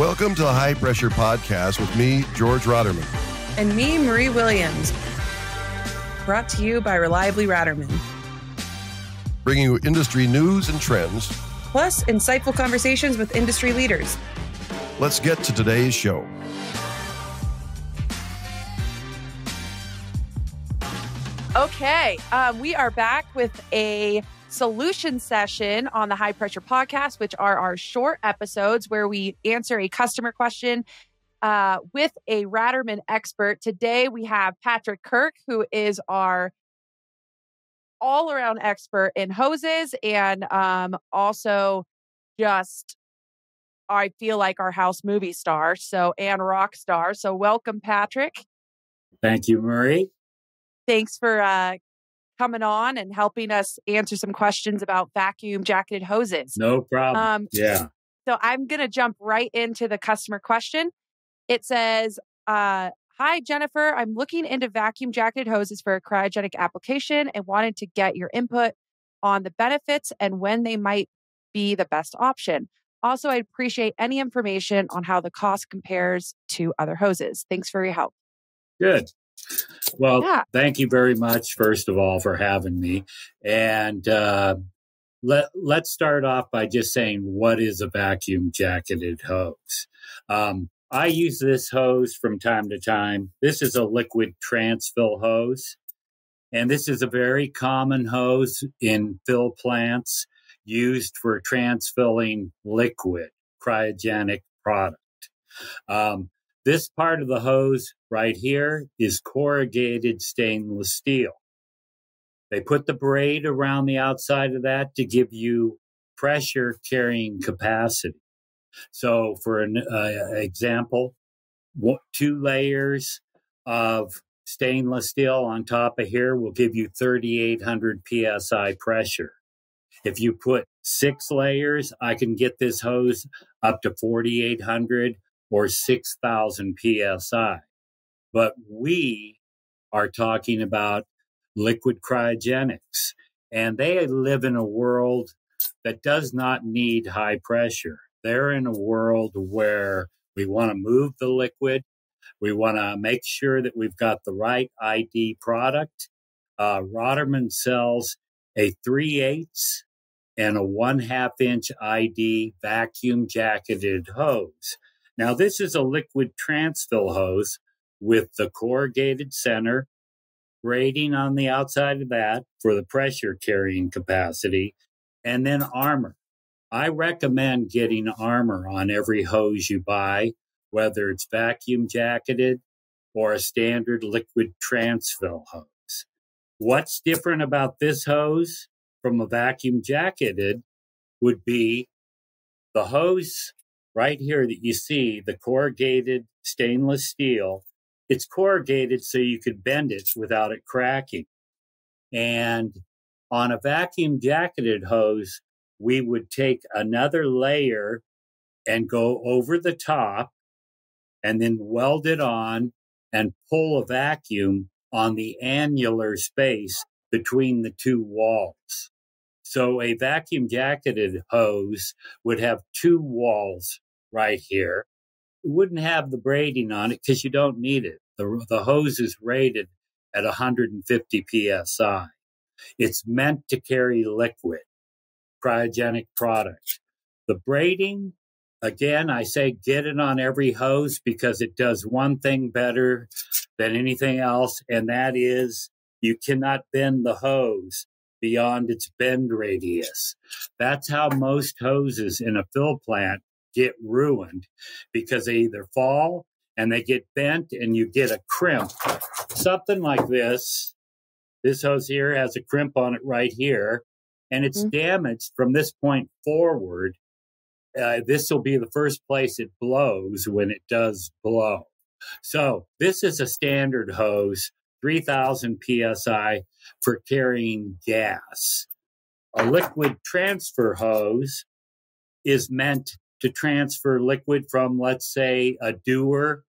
Welcome to the High Pressure Podcast with me, George Ratermann. And me, Marie Williams. Brought to you by Reliably Ratermann. Bringing you industry news and trends, plus insightful conversations with industry leaders. Let's get to today's show. Okay, um, we are back with a solution session on the High Pressure Podcast, which are our short episodes where we answer a customer question uh, with a Ratermann expert. Today we have Patrick Kirk, who is our all around expert in hoses and um, also just I feel like our house movie star, so and rock star. So welcome, Patrick. Thank you, Marie. Thanks for uh, coming on and helping us answer some questions about vacuum jacketed hoses. No problem. Um, yeah. So I'm going to jump right into the customer question. It says, uh, Hi, Jennifer. I'm looking into vacuum jacketed hoses for a cryogenic application and wanted to get your input on the benefits and when they might be the best option. Also, I'd appreciate any information on how the cost compares to other hoses. Thanks for your help. Good. Well, yeah. thank you very much, first of all, for having me. And uh, let, let's start off by just saying what is a vacuum jacketed hose? Um, I use this hose from time to time. This is a liquid transfill hose. And this is a very common hose in fill plants used for transfilling liquid cryogenic product. Um, this part of the hose right here is corrugated stainless steel. They put the braid around the outside of that to give you pressure carrying capacity. So, for an uh, example, two layers of stainless steel on top of here will give you 3,800 psi pressure. If you put six layers, I can get this hose up to 4,800 or 6,000 psi. But we are talking about liquid cryogenics, and they live in a world that does not need high pressure. They're in a world where we want to move the liquid. We want to make sure that we've got the right ID product. Uh, Ratermann sells a 3 eighths and a one half inch ID vacuum jacketed hose. Now, this is a liquid transfill hose with the corrugated center, braiding on the outside of that for the pressure carrying capacity, and then armor. I recommend getting armor on every hose you buy, whether it's vacuum jacketed or a standard liquid transfill hose. What's different about this hose from a vacuum jacketed would be the hose right here that you see the corrugated stainless steel, it's corrugated so you could bend it without it cracking. And on a vacuum jacketed hose, we would take another layer and go over the top and then weld it on and pull a vacuum on the annular space between the two walls. So a vacuum jacketed hose would have two walls right here. It wouldn't have the braiding on it because you don't need it. The, the hose is rated at 150 psi. It's meant to carry liquid, cryogenic product. The braiding, again, I say get it on every hose because it does one thing better than anything else, and that is you cannot bend the hose beyond its bend radius. That's how most hoses in a fill plant get ruined because they either fall and they get bent and you get a crimp. Something like this. This hose here has a crimp on it right here, and it's mm-hmm. damaged from this point forward. Uh, this will be the first place it blows when it does blow. So this is a standard hose 3000 psi for carrying gas. A liquid transfer hose is meant to transfer liquid from, let's say, a dewar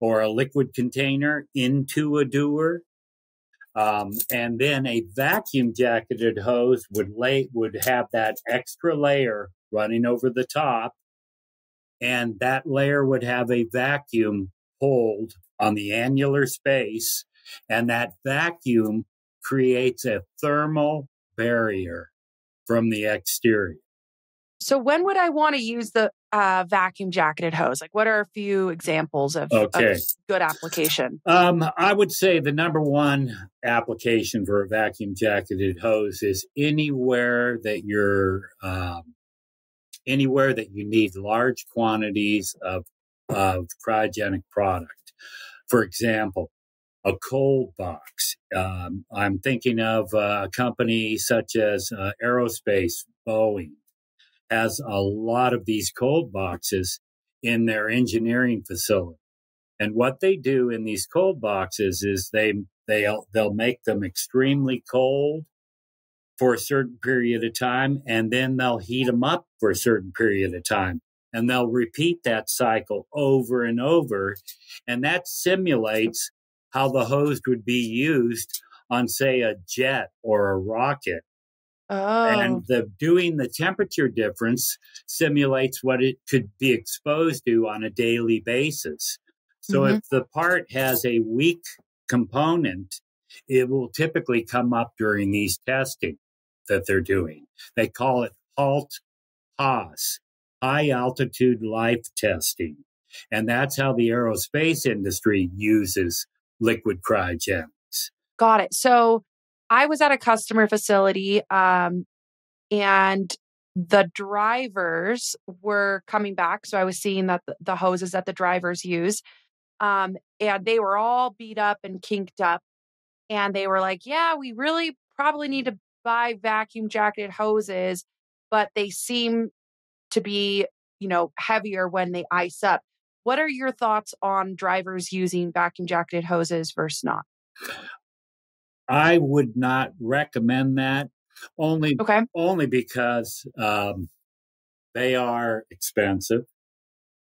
or a liquid container into a dewar. Um, and then a vacuum jacketed hose would lay would have that extra layer running over the top and that layer would have a vacuum hold on the annular space, and that vacuum creates a thermal barrier from the exterior. So when would I want to use the uh, vacuum jacketed hose? Like, what are a few examples of, okay. of good application? Um, I would say the number one application for a vacuum jacketed hose is anywhere that you're um, anywhere that you need large quantities of of cryogenic product. For example, a cold box. Um, I'm thinking of a company such as uh, Aerospace, Boeing, has a lot of these cold boxes in their engineering facility. And what they do in these cold boxes is they they'll they'll make them extremely cold for a certain period of time and then they'll heat them up for a certain period of time and they'll repeat that cycle over and over and that simulates how the hose would be used on say a jet or a rocket Oh. And the doing the temperature difference simulates what it could be exposed to on a daily basis. So mm-hmm. if the part has a weak component, it will typically come up during these testing that they're doing. They call it HALT HALS, high altitude life testing. And that's how the aerospace industry uses liquid cryogenics. Got it. So I was at a customer facility um, and the drivers were coming back. So I was seeing that the, hoses that the drivers use, um, and they were all beat up and kinked up. And they were like, yeah, we really probably need to buy vacuum jacketed hoses, but they seem to be, you know, heavier when they ice up. What are your thoughts on drivers using vacuum jacketed hoses versus not? I would not recommend that only okay. only because um, they are expensive.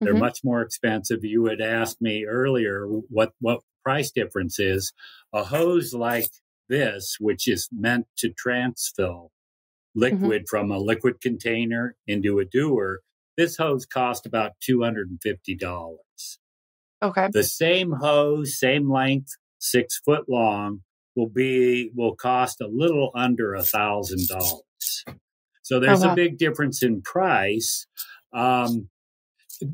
They're mm-hmm. much more expensive. You had asked me earlier what what price difference is. A hose like this, which is meant to transfill mm-hmm. liquid mm-hmm. from a liquid container into a dewar, this hose cost about two hundred and fifty dollars. Okay. The same hose, same length, six foot long, will be will cost a little under a thousand dollars. So there's a big difference in price. Um,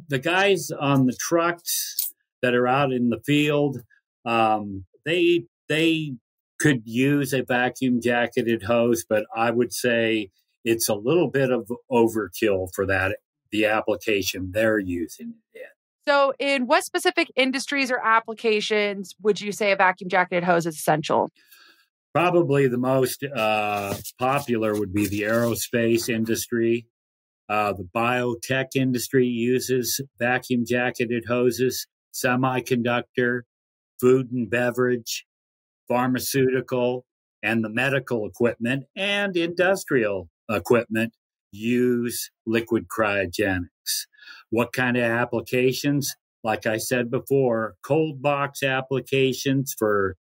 the guys on the trucks that are out in the field, um, they they could use a vacuum jacketed hose, but I would say it's a little bit of overkill for that the application they're using it in. So, in what specific industries or applications would you say a vacuum jacketed hose is essential? Probably the most uh, popular would be the aerospace industry. Uh, the biotech industry uses vacuum jacketed hoses, semiconductor, food and beverage, pharmaceutical, and the medical equipment and industrial equipment use liquid cryogenics. What kind of applications? Like I said before, cold box applications for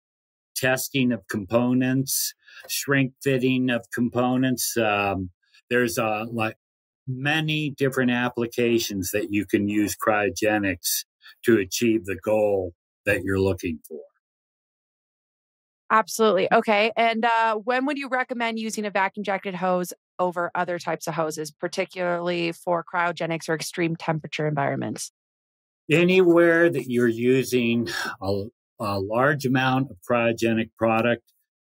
testing of components, shrink fitting of components. Um, there's a like many different applications that you can use cryogenics to achieve the goal that you're looking for. Absolutely. Okay. And uh, when would you recommend using a vacuum jacketed hose over other types of hoses, particularly for cryogenics or extreme temperature environments? Anywhere that you're using a, a large amount of cryogenic product,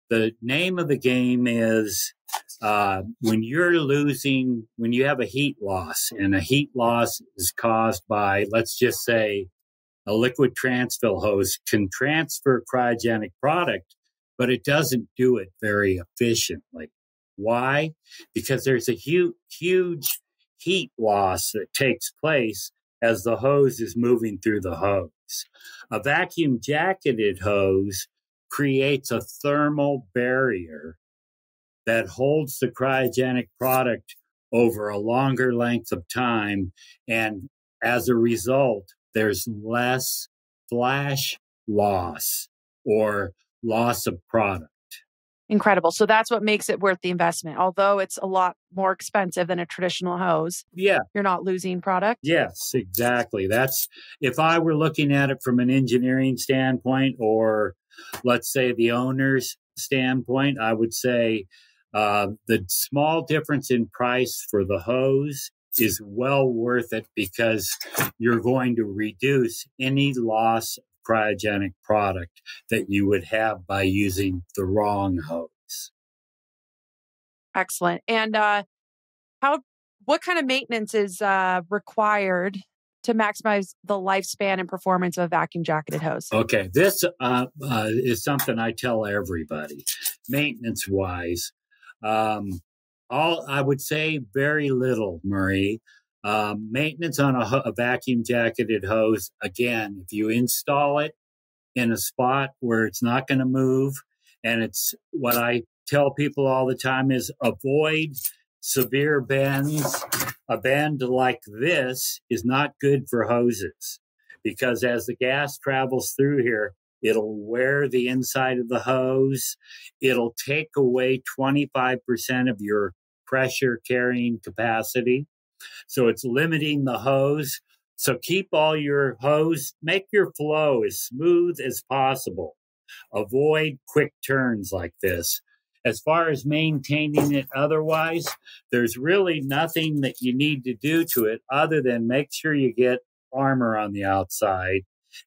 the name of the game is uh, when you're losing, when you have a heat loss, and a heat loss is caused by, let's just say, a liquid transfill hose can transfer cryogenic product, but it doesn't do it very efficiently. Why? Because there's a huge, huge heat loss that takes place as the hose is moving through the hose. A vacuum jacketed hose creates a thermal barrier that holds the cryogenic product over a longer length of time. And as a result, there's less flash loss or loss of product. Incredible. So that's what makes it worth the investment. Although it's a lot more expensive than a traditional hose. Yeah. You're not losing product. Yes, exactly. That's if I were looking at it from an engineering standpoint or let's say the owner's standpoint, I would say uh, the small difference in price for the hose is well worth it because you're going to reduce any loss cryogenic product that you would have by using the wrong hose. Excellent. And uh, how? What kind of maintenance is uh, required to maximize the lifespan and performance of a vacuum jacketed hose? Okay, this uh, uh, is something I tell everybody. Maintenance wise, um, all I would say very little, Marie. Um, maintenance on a, a vacuum jacketed hose, again, if you install it in a spot where it's not going to move, and it's what I tell people all the time is avoid severe bends. A bend like this is not good for hoses because as the gas travels through here, it'll wear the inside of the hose. It'll take away 25% of your pressure carrying capacity. So it's limiting the hose. So keep all your hose, make your flow as smooth as possible. Avoid quick turns like this. As far as maintaining it otherwise, there's really nothing that you need to do to it other than make sure you get armor on the outside.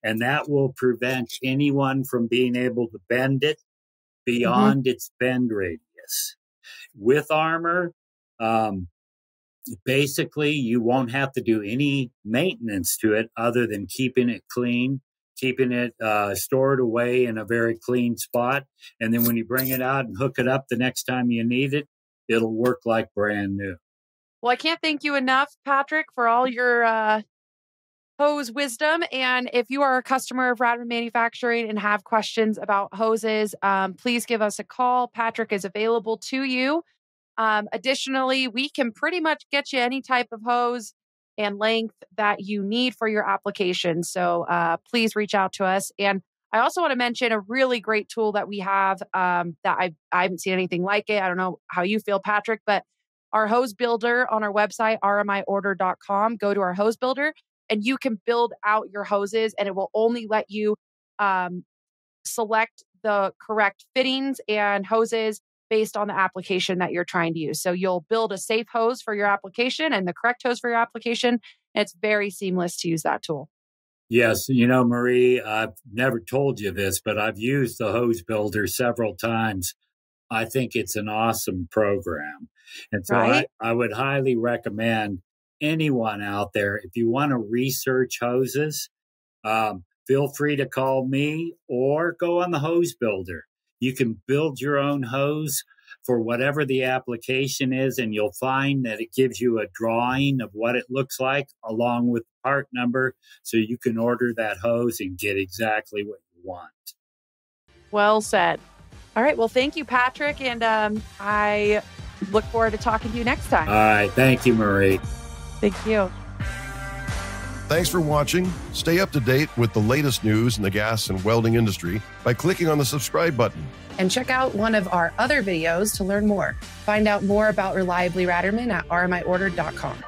And that will prevent anyone from being able to bend it mm-hmm. beyond mm-hmm. its bend radius. With armor, um, basically you won't have to do any maintenance to it other than keeping it clean keeping it uh, stored away in a very clean spot and then when you bring it out and hook it up the next time you need it it'll work like brand new. Well i can't thank you enough patrick for all your uh, hose wisdom and if you are a customer of Ratermann manufacturing and have questions about hoses um, please give us a call. Patrick is available to you um, additionally, we can pretty much get you any type of hose and length that you need for your application. So uh, please reach out to us. And I also want to mention a really great tool that we have um, that I, I haven't seen anything like it. I don't know how you feel, Patrick, but our hose builder on our website, rmiorder.com, go to our hose builder and you can build out your hoses and it will only let you um, select the correct fittings and hoses based on the application that you're trying to use. So you'll build a safe hose for your application and the correct hose for your application. And it's very seamless to use that tool. Yes, you know, Marie, I've never told you this, but I've used the hose builder several times. I think it's an awesome program. And so right? I, I would highly recommend anyone out there, if you want to research hoses, um, feel free to call me or go on the hose builder. You can build your own hose for whatever the application is, and you'll find that it gives you a drawing of what it looks like along with the part number so you can order that hose and get exactly what you want. Well said. All right. Well, thank you, Patrick. And um, I look forward to talking to you next time. All right. Thank you, Marie. Thank you. Thanks for watching. Stay up to date with the latest news in the gas and welding industry by clicking on the subscribe button. And check out one of our other videos to learn more. Find out more about Reliably Ratermann at rmiorder.com.